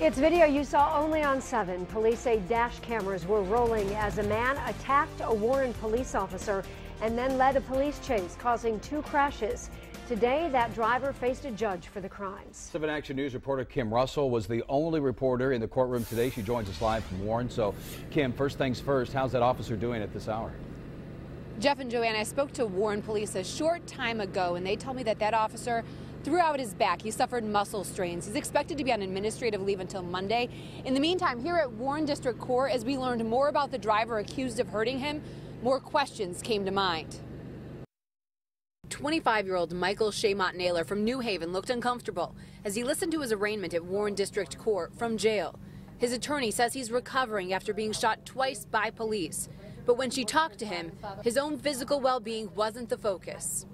It's video you saw only on 7. Police say dash cameras were rolling as a man attacked a Warren police officer and then led a police chase, causing two crashes. Today, that driver faced a judge for the crimes. 7 Action News reporter Kim Russell was the only reporter in the courtroom today. She joins us live from Warren. So, Kim, first things first, how's that officer doing at this hour? Jeff and Joanne, I spoke to Warren police a short time ago, and they told me that that officer threw out his back. He suffered muscle strains. He's expected to be on administrative leave until Monday. In the meantime, here at Warren District Court, as we learned more about the driver accused of hurting him, more questions came to mind. 25 year old Michael Shaymont Naylor from New Haven looked uncomfortable as he listened to his arraignment at Warren District Court from jail. His attorney says he's recovering after being shot twice by police. But when she talked to him, his own physical well being wasn't the focus.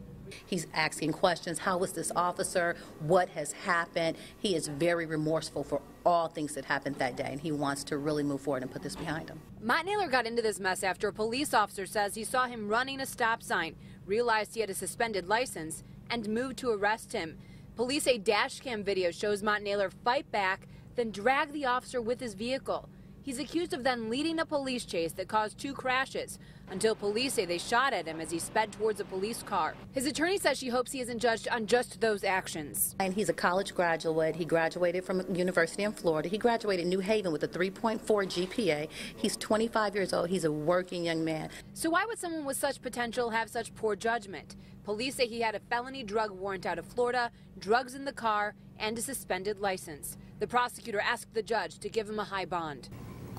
He's asking questions. How was this officer? What has happened? He is very remorseful for all things that happened that day, and he wants to really move forward and put this behind him. Mott Naylor got into this mess after a police officer says he saw him running a stop sign, realized he had a suspended license, and moved to arrest him. Police say dash cam video shows Mott Naylor fight back, then drag the officer with his vehicle. He's accused of then leading a police chase that caused two crashes until police say they shot at him as he sped towards a police car. His attorney says she hopes he isn't judged on just those actions. And he's a college graduate. He graduated from a university in Florida. He graduated New Haven with a 3.4 GPA. He's 25 years old. He's a working young man. So why would someone with such potential have such poor judgment? Police say he had a felony drug warrant out of Florida, drugs in the car, and a suspended license. The prosecutor asked the judge to give him a high bond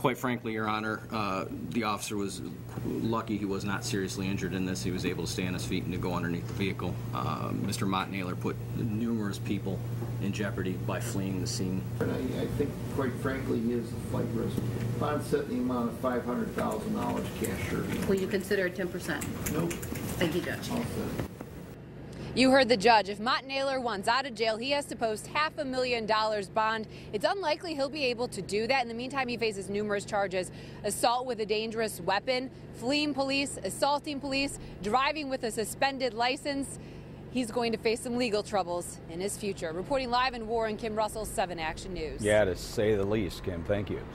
quite frankly, Your Honor, uh, the officer was lucky he was not seriously injured in this. He was able to stay on his feet and to go underneath the vehicle. Uh, Mr. Mott Naylor put numerous people in jeopardy by fleeing the scene. And I, I think, quite frankly, he is a flight risk. Bond set the amount of $500,000 cash sure. Will you consider 10%? Nope. Thank you, Judge. You heard the judge. If Mott Naylor wants out of jail, he has to post half a million dollars bond. It's unlikely he'll be able to do that. In the meantime, he faces numerous charges assault with a dangerous weapon, fleeing police, assaulting police, driving with a suspended license. He's going to face some legal troubles in his future. Reporting live in Warren, Kim Russell, 7 Action News. Yeah, to say the least, Kim. Thank you.